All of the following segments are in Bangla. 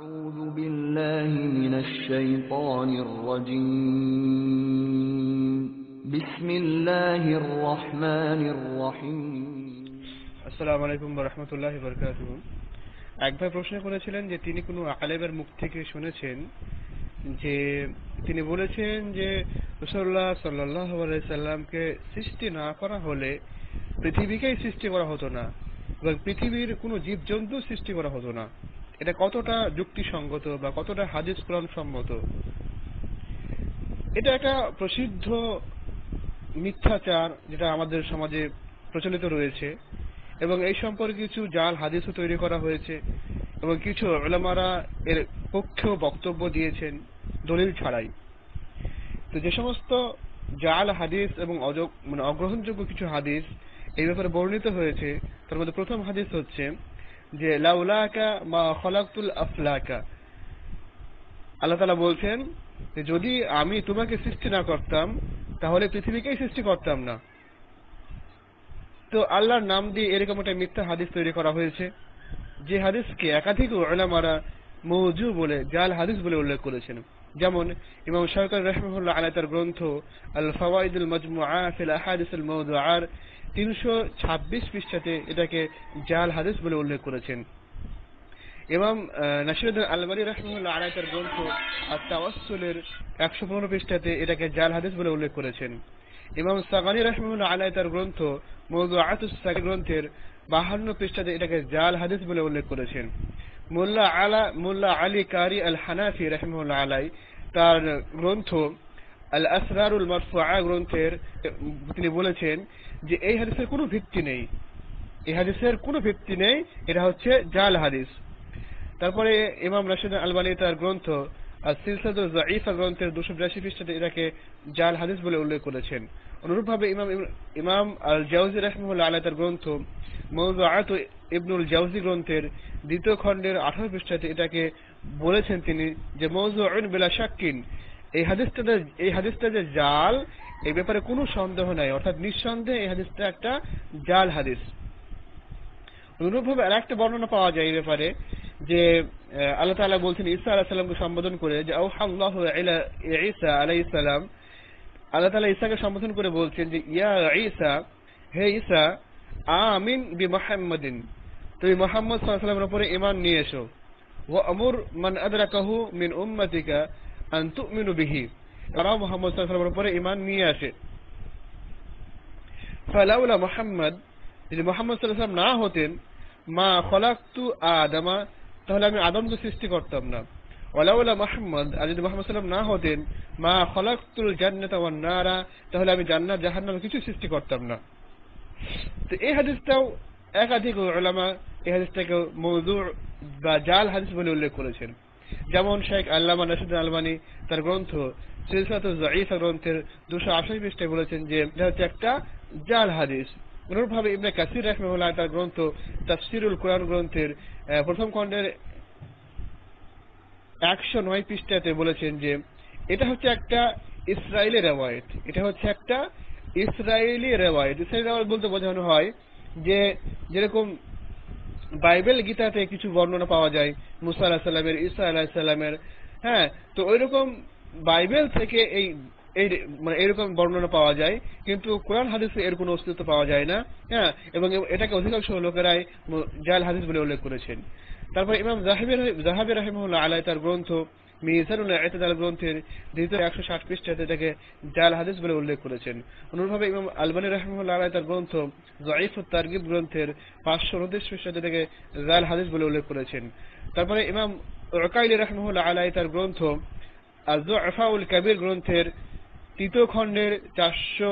أعوذ بالله من الشيطان الرجيم بسم الله الرحمن الرحيم আসসালামু আলাইকুম রহমতুল্লাহ বরকাত এক ভাই প্রশ্ন করেছিলেন যে তিনি কোনো আলেমের মুখ থেকে শুনেছেন যে তিনি বলেছেন যে রসল্লাহ সাল্লাহ সাল্লামকে সৃষ্টি না করা হলে পৃথিবীকেই সৃষ্টি করা হতো না এবং পৃথিবীর কোনো জীবজন্তু সৃষ্টি করা হতো না এটা কতটা যুক্তিসঙ্গত বা কতটা হাদিস কোরআন সম্মত এটা একটা প্রসিদ্ধ মিথ্যাচার যেটা আমাদের সমাজে প্রচলিত রয়েছে এবং এই সম্পর্কে কিছু জাল, হাদিসও তৈরি করা হয়েছে এবং কিছু ওলামারা এর পক্ষেও বক্তব্য দিয়েছেন দলিল ছাড়াই। তো যে সমস্ত জাল, হাদিস এবং মানে অগ্রহণযোগ্য কিছু হাদিস এই ব্যাপারে বর্ণিত হয়েছে, তার মধ্যে প্রথম হাদিস হচ্ছে যে লাউলাকা মা খলাকুল আফলাকা। আল্লাহ তালা বলছেন যে যদি আমি তোমাকে সৃষ্টি না করতাম, তাহলে পৃথিবীকেই সৃষ্টি করতাম না। তো আল্লাহর নাম দিয়ে এরকম একটা মিথ্যা হাদিস তৈরি করা হয়েছে, যে হাদিসকে একাধিক ওলামারা মৌজু বলে, জাল হাদিস বলে উল্লেখ করেছেন। যেমন ইমাম সরকার রহমুল্লাহ আলাই তার গ্রন্থ আল ফাওয়াইদুল মজমুআ ফিল আহাদিস আল মওদুআর তিনশো ছাব্বিশ পৃষ্ঠাতে এটাকে জাল হাদিস বলে উল্লেখ করেছেন। ইমাম নাসিরুদ্দিন আলবানী রহমুল্লাহ আলাই তার গ্রন্থ আর তাওয়াসুলের একশো পনেরো পৃষ্ঠাতে এটাকে জাল হাদিস বলে উল্লেখ করেছেন। ইমাম সাগানি রহমুল্লাহ আলাই তার গ্রন্থ মৌদু আতুস গ্রন্থের বাহান্ন পৃষ্ঠাতে এটাকে জাল হাদিস বলে উল্লেখ করেছেন। মোল্লা আলা, মোল্লা আলী কারি আল হানাফি রহমুল্লাহ আলাই তার গ্রন্থ আল আসরারুল মারফুআ গ্রন্থের তিনি বলেছেন যে এই হাদিসের কোনো ভিত্তি নেই। এই হাদিসের কোনো ভিত্তি নেই, এটা হচ্ছে জাল হাদিস। তারপরে ইমাম রাশিদ আলবানী তার গ্রন্থ আর সিলসাদুল জাইফা গ্রন্থের দুশো বিরাশি পৃষ্ঠাতে এটাকে জাল হাদিস বলে উল্লেখ করেছেন। অনুরূপভাবে ইমাম ইমাম আল জাউজি রহমুল্লাহ আলাহ তার গ্রন্থ মৌজু আত ইবনুল জাউজি গ্রন্থের দ্বিতীয় খণ্ডের আঠারো পৃষ্ঠাতে এটাকে বলেছেন তিনি যে মৌজু আইন বেলা শাক্কিন এই হাদিসটা এই হাদিসটা যে জাল, এই ব্যাপারে কোনো সন্দেহ নাই। অর্থাৎ নিঃসন্দেহে এই হাদিসটা একটা জাল হাদিস। অনুরূপভাবে আর একটা বর্ণনা পাওয়া যায় এই ব্যাপারে যে আল্লাহ তাআলা বলছেন, ঈসা আলাইহিস সালামকে সম্বোধন করে যে আউহাল্লাহু ইলা ঈসা আলাইহিস সালাম। আল্লাহ তাআলা ঈসাকে সম্বোধন করে বলছেন যে, ইয়া ঈসা, হে ঈসা, আমিন বি মুহাম্মাদিন তুমি মুহাম্মদ ওয়াসাল্লামের উপরে ঈমান নিয়ে এসো। ওয়া আমুর মান আদরাকাহু মিন উম্মাতিকা। তাহলে আমি আদমকে সৃষ্টি করতাম না। ওয়ালাউলা মোহাম্মদ আর যদি মোহাম্মদ সাল্লাম না হতেন, মা খলাকতুল জান্নাত নারা, তাহলে আমি জান্নাত, জাহান্নাম কিছু সৃষ্টি করতাম না। তো এই হাদিসটাও একাধিক উলামা, এই হাদিসটাকে মৌদু বা জাল হাদিস বলে উল্লেখ করেছেন। যেমন শেখ আল্লামা নাসিদ আলমানি তার গ্রন্থ সিলসাত জাইফা গ্রন্থের দুশো আশি পৃষ্ঠায় বলেছেন যে, এটা হচ্ছে একটা জাল হাদিস। অনুরূপভাবে ইবনে কাসির রাহমাহুল্লাহ তার গ্রন্থ তাফসিরুল কোরআন গ্রন্থের প্রথম খণ্ডের একশো নয় পৃষ্ঠাতে বলেছেন যে, এটা হচ্ছে একটা ইসরায়েলি রেওয়ায়ত। এটা হচ্ছে একটা ইসরায়েলি রেওয়ায়ত। ইসরায়েলি রেওয়ায়ত বলতে বোঝানো হয় যে, যেরকম বাইবেল গীতাতে কিছু বর্ণনা পাওয়া যায়। মুসা আলাহ সাল্লামের ঈসা আলাহ সাল্লামের হ্যাঁ তো ওইরকম বাইবেল থেকে এই এই মানে এরকম বর্ণনা পাওয়া যায়, কিন্তু কোরআন হাদিসে এর কোনো অস্তিত্ব পাওয়া যায় না। হ্যাঁ এবং এটাকে অধিকাংশ লোকেরাই জাল হাদিস বলে উল্লেখ করেছেন। তারপর ইমাম জাহাবির জাহাবির রহমুল্লাহ আলাই তার গ্রন্থ মিজানুল এতেদাল গ্রন্থের দ্বিতীয় একশো ষাট পৃষ্ঠাতে এটাকে জাল হাদিস বলে উল্লেখ করেছেন। অনুরূপভাবে ইমাম আলবানী রাহিমুল্লাহ তার গ্রন্থ জয়ীফ তারগিব গ্রন্থের পাঁচশো উনত্রিশ পৃষ্ঠাতে এটাকে জাল হাদিস বলে উল্লেখ করেছেন। তারপরে ইমাম রকাইলি রাহমুল্লাহ আলাই তার গ্রন্থ আজফাউল কাবির গ্রন্থের তৃতীয় খণ্ডের চারশো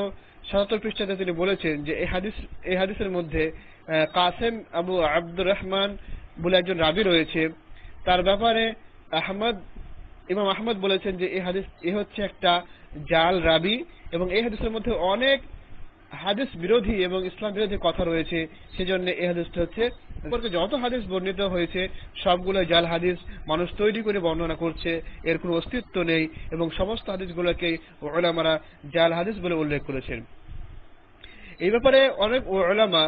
সাতাত্তর পৃষ্ঠাতে তিনি বলেছেন যে এই হাদিস এই হাদিসের মধ্যে কাসেম আবু আব্দুর রহমান বলে একজন রাবি রয়েছে। তার ব্যাপারে আহমদ ইমাম আহমদ বলেছেন যে এই হাদিস, এ হচ্ছে একটা জাল রাবি এবং এই হাদিসের মধ্যে অনেক হাদিস বিরোধী এবং ইসলাম বিরোধী কথা রয়েছে। সেজন্য এই হাদিসটা হচ্ছে যত হাদিস বর্ণিত হয়েছে সবগুলো জাল হাদিস, মানুষ তৈরি করে বর্ণনা করছে, এর কোনো অস্তিত্ব নেই এবং সমস্ত হাদিসগুলোকে ওলামারা জাল হাদিস বলে উল্লেখ করেছেন। এই ব্যাপারে অনেক ওলামা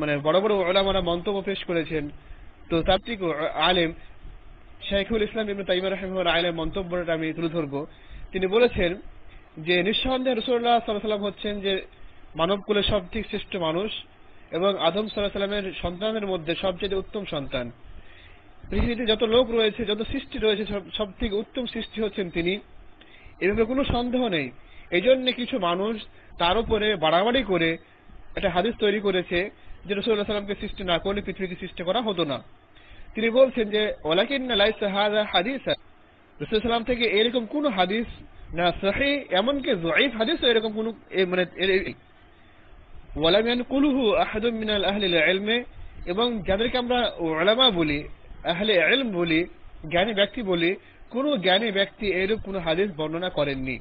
মানে বড় বড় ওলামারা মন্তব্য পেশ করেছেন। তো তাত্ত্বিক আলেম শেখুল ইসলাম ইবনে তাইমা রহমুল্লাহ আলের মন্তব্যটা আমি তুলে ধরবো। তিনি বলেছেন যে নিঃসন্দেহে রসুল্লাহ সাল্লাহ সাল্লাম হচ্ছেন যে মানব কুলের সব থেকে শ্রেষ্ঠ মানুষ এবং আদম সাল্লাহ সাল্লামের সন্তানের মধ্যে সবচেয়ে উত্তম সন্তান। পৃথিবীতে যত লোক রয়েছে, যত সৃষ্টি রয়েছে, সব থেকে উত্তম সৃষ্টি হচ্ছেন তিনি। এভাবে কোনো সন্দেহ নেই। এই জন্য কিছু মানুষ তার উপরে বাড়াবাড়ি করে একটা হাদিস তৈরি করেছে যে রসুল্লাহ সাল্লামকে সৃষ্টি না করলে পৃথিবীকে সৃষ্টি করা হতো না। তিনি বলছেন যে ওলাকিন হাদিস। রসুল থেকে এরকম কোন হাদিস না সাহি, এমনকি জয়ীফ হাদিস এরকম কোন মানে কুলুহু আহাদুম আহলিল ইলমে, এবং যাদেরকে আমরা ওলামা বলি, আহলে ইলম বলি, জ্ঞানী ব্যক্তি বলি, কোন জ্ঞানী ব্যক্তি এরূপ কোন হাদিস বর্ণনা করেননি।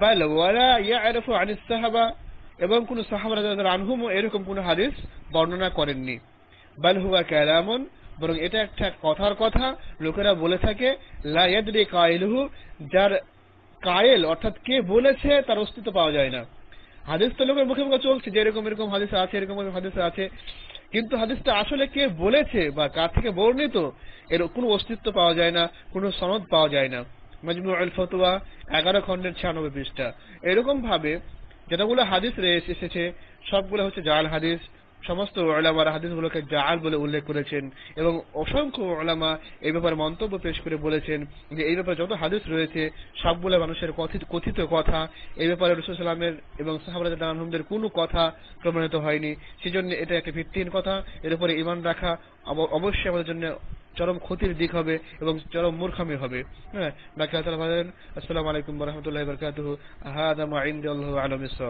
বাল ওয়ালা ইয়ারিফু আনিস সাহাবা, এবং কোন সাহাবা রাদিয়াল্লাহু আনহুম এরকম কোন হাদিস বর্ণনা করেননি। বাল হুয়া কালামুন বরং এটা একটা কথার কথা, লোকেরা বলে থাকে, লা ইয়াদরি যার কায়েল, অর্থাৎ কে বলেছে, তার অস্তিত্ব পাওয়া যায় না। হাদিস তো লোকের মুখে মুখে চলছে, যে এরকম এরকম হাদিস আছে, এরকম হাদিস আছে। কিন্তু হাদিসটা আসলে কে বলেছে বা কার থেকে বর্ণিত, এর কোনো অস্তিত্ব পাওয়া যায় না, কোনো সনদ পাওয়া যায় না। মজমু আল ফতুয়া এগারো খন্ডের ছিয়ানব্বই পৃষ্ঠা। এরকম ভাবে যেটাগুলো হাদিস রয়েছে এসেছে, সবগুলো হচ্ছে জাল হাদিস। সমস্ত ওলামারা হাদিসগুলোকে জাল বলে উল্লেখ করেছেন এবং অসংখ্য ওলামা এই ব্যাপারে মন্তব্য পেশ করে বলেছেন যে এই ব্যাপারে যত হাদিস রয়েছে, সবগুলো মানুষের কথিত কথা। এই ব্যাপারে রসুলামের এবং সাহাবাদের কোনো কথা প্রমাণিত হয়নি। সেজন্য এটা একটা ভিত্তিহীন কথা। এর উপরে ইমান রাখা অবশ্যই আমাদের জন্য চরম ক্ষতির দিক হবে এবং চরম মূর্খামি হবে। হ্যাঁ? বাকি আসসালামু আলাইকুম রহমতুল্লাহ বরকাতুহ। আহাদা মা ইনদাল্লাহু আলামিস